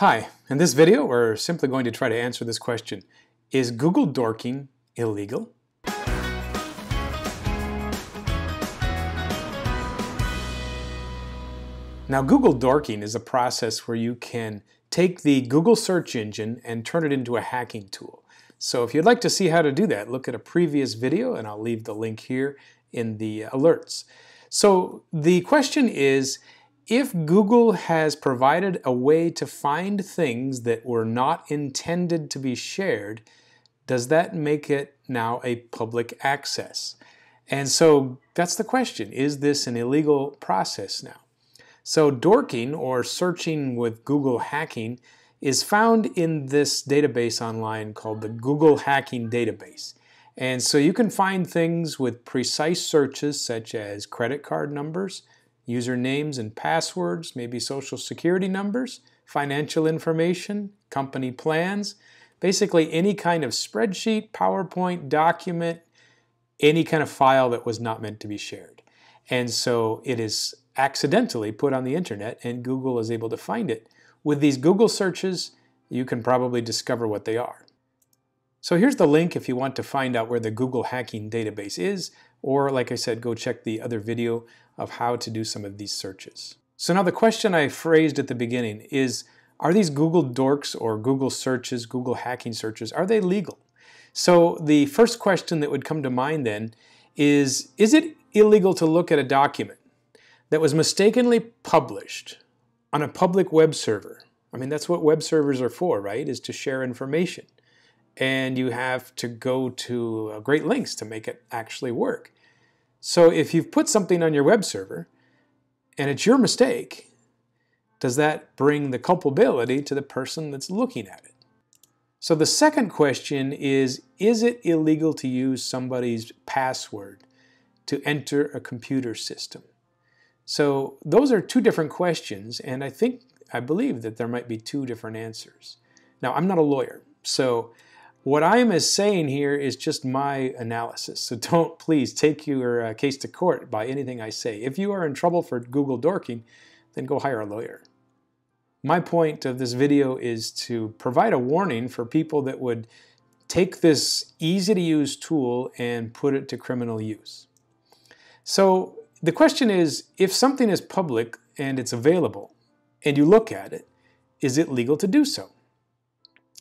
Hi, in this video we're simply going to try to answer this question. Is Google dorking illegal? Now Google dorking is a process where you can take the Google search engine and turn it into a hacking tool. So if you'd like to see how to do that, look at a previous video and I'll leave the link here in the alerts. So the question is, if Google has provided a way to find things that were not intended to be shared, does that make it now a public access? And so that's the question. Is this an illegal process now? So dorking or searching with Google hacking is found in this database online called the Google Hacking Database. And so you can find things with precise searches such as credit card numbers, usernames and passwords, maybe social security numbers, financial information, company plans, basically any kind of spreadsheet, PowerPoint, document, any kind of file that was not meant to be shared. And so it is accidentally put on the internet and Google is able to find it. With these Google searches, you can probably discover what they are. So here's the link if you want to find out where the Google Hacking Database is, or like I said, go check the other video of how to do some of these searches. So now the question I phrased at the beginning is, are these Google dorks or Google searches, Google hacking searches, are they legal? So the first question that would come to mind then is, is it illegal to look at a document that was mistakenly published on a public web server? I mean, that's what web servers are for, right? Is to share information. And you have to go to uh, great lengths to make it actually work. So if you've put something on your web server and it's your mistake, does that bring the culpability to the person that's looking at it? So the second question is, is it illegal to use somebody's password to enter a computer system? So those are two different questions, and I think, I believe that there might be two different answers. Now, I'm not a lawyer, so what I am saying here is just my analysis, so don't please take your uh, case to court by anything I say. If you are in trouble for Google dorking, then go hire a lawyer. My point of this video is to provide a warning for people that would take this easy to use tool and put it to criminal use. So the question is, if something is public and it's available, and you look at it, is it legal to do so?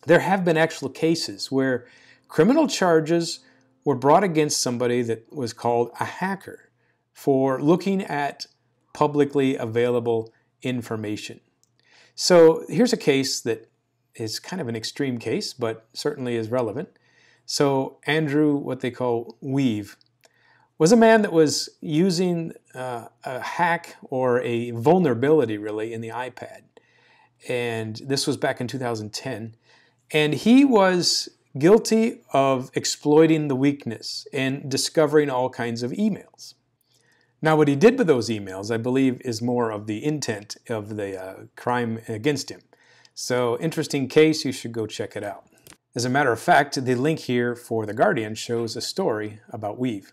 There have been actual cases where criminal charges were brought against somebody that was called a hacker for looking at publicly available information. So here's a case that is kind of an extreme case, but certainly is relevant. So Andrew, what they call Weev, was a man that was using uh, a hack or a vulnerability really in the iPad. And this was back in 2010. And he was guilty of exploiting the weakness and discovering all kinds of emails. Now, what he did with those emails, I believe, is more of the intent of the uh, crime against him. So, interesting case, you should go check it out. As a matter of fact, the link here for The Guardian shows a story about Weev.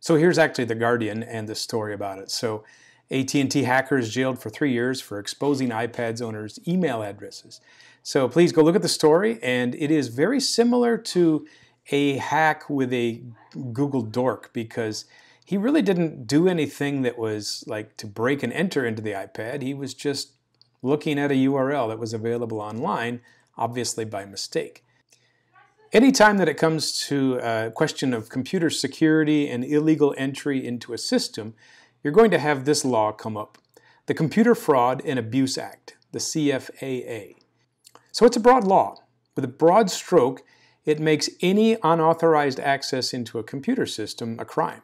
So here's actually The Guardian and the story about it. So AT&T hackers jailed for three years for exposing iPads owners' email addresses. So please go look at the story, and it is very similar to a hack with a Google dork because he really didn't do anything that was like to break and enter into the iPad. He was just looking at a URL that was available online, obviously by mistake. Anytime that it comes to a question of computer security and illegal entry into a system, you're going to have this law come up the Computer Fraud and Abuse Act, the CFAA. So it's a broad law. With a broad stroke, it makes any unauthorized access into a computer system a crime.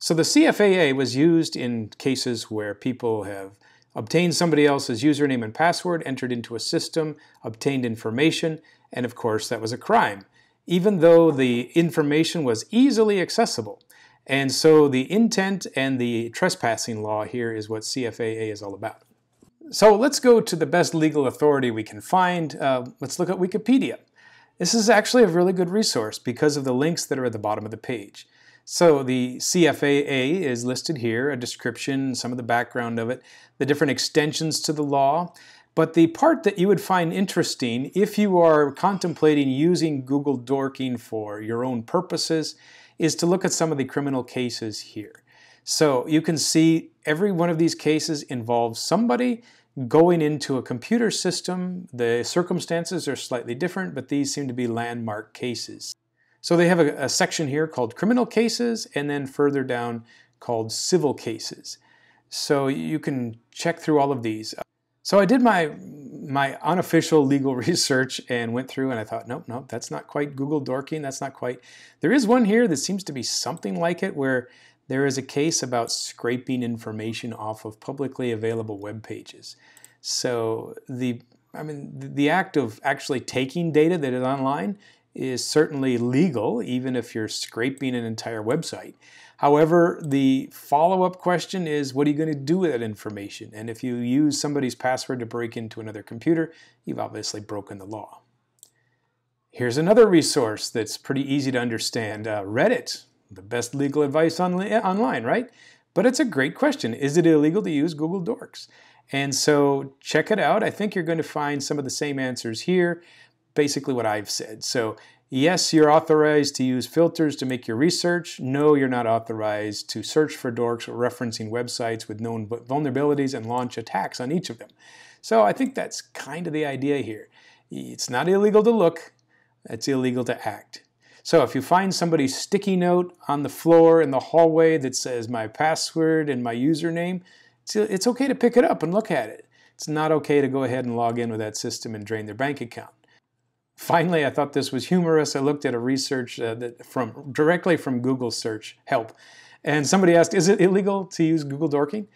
So the CFAA was used in cases where people have obtained somebody else's username and password, entered into a system, obtained information, and of course that was a crime, even though the information was easily accessible. And so the intent and the trespassing law here is what CFAA is all about. So let's go to the best legal authority we can find. Uh, let's look at Wikipedia. This is actually a really good resource because of the links that are at the bottom of the page. So the CFAA is listed here, a description, some of the background of it, the different extensions to the law. But the part that you would find interesting if you are contemplating using Google Dorking for your own purposes is to look at some of the criminal cases here. So you can see every one of these cases involves somebody going into a computer system. The circumstances are slightly different, but these seem to be landmark cases. So they have a, a section here called criminal cases and then further down called civil cases. So you can check through all of these. So I did my my unofficial legal research and went through and I thought, nope, nope, that's not quite Google dorking. That's not quite. There is one here that seems to be something like it where there is a case about scraping information off of publicly available web pages. So the I mean the act of actually taking data that is online is certainly legal even if you're scraping an entire website. However, the follow-up question is what are you going to do with that information? And if you use somebody's password to break into another computer, you've obviously broken the law. Here's another resource that's pretty easy to understand. Uh, Reddit the best legal advice on, online, right? But it's a great question. Is it illegal to use Google Dorks? And so check it out. I think you're going to find some of the same answers here, basically what I've said. So yes, you're authorized to use filters to make your research. No, you're not authorized to search for dorks or referencing websites with known vulnerabilities and launch attacks on each of them. So I think that's kind of the idea here. It's not illegal to look, it's illegal to act. So if you find somebody's sticky note on the floor in the hallway that says my password and my username, it's, okay to pick it up and look at it. It's not okay to go ahead and log in with that system and drain their bank account. Finally, I thought this was humorous. I looked at a research uh, that from directly from Google search help, and somebody asked, "Is it illegal to use Google Dorking?"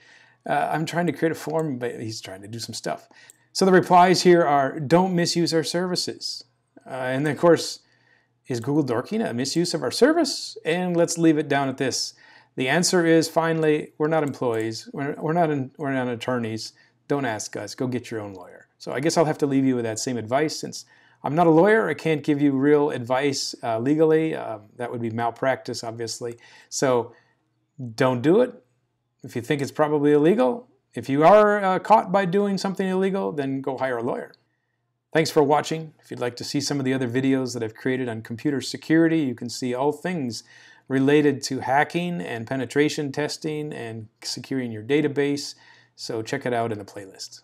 Uh, I'm trying to create a form, but he's trying to do some stuff. So the replies here are, "Don't misuse our services," uh, and then of course is Google dorking a misuse of our service? And let's leave it down at this. The answer is finally, we're not employees, we're, we're, not, in, we're not attorneys. Don't ask us, go get your own lawyer. So I guess I'll have to leave you with that same advice since I'm not a lawyer. I can't give you real advice uh, legally. Uh, that would be malpractice, obviously. So don't do it. If you think it's probably illegal, if you are uh, caught by doing something illegal, then go hire a lawyer. Thanks for watching. If you'd like to see some of the other videos that I've created on computer security, you can see all things related to hacking and penetration testing and securing your database. So check it out in the playlist.